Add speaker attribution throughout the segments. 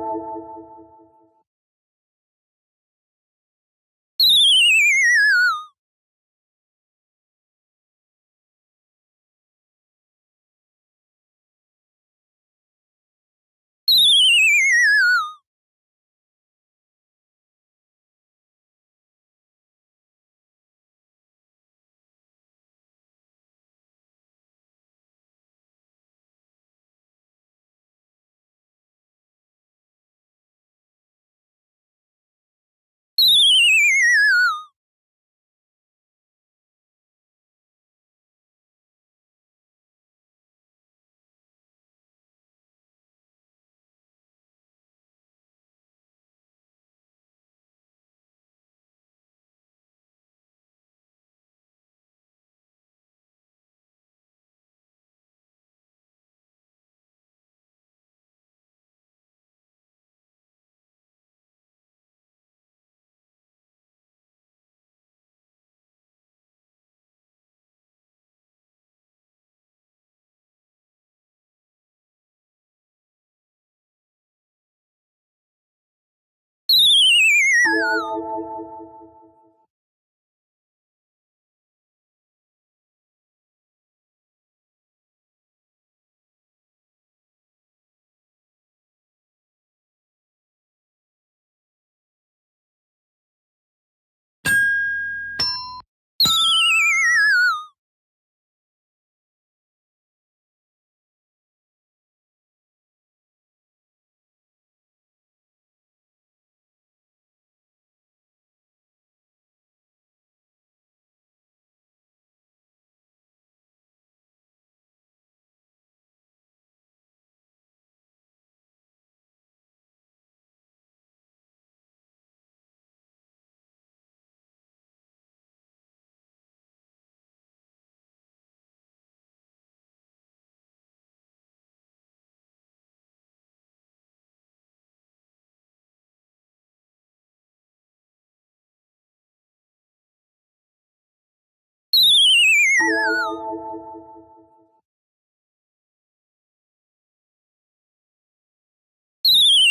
Speaker 1: thank you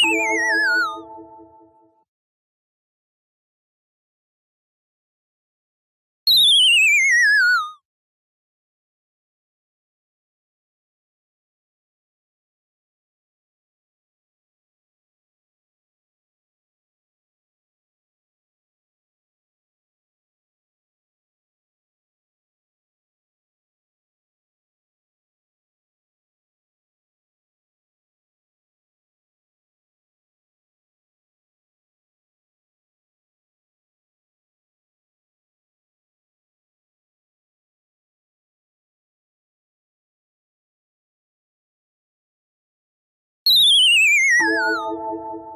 Speaker 1: CC Thank you.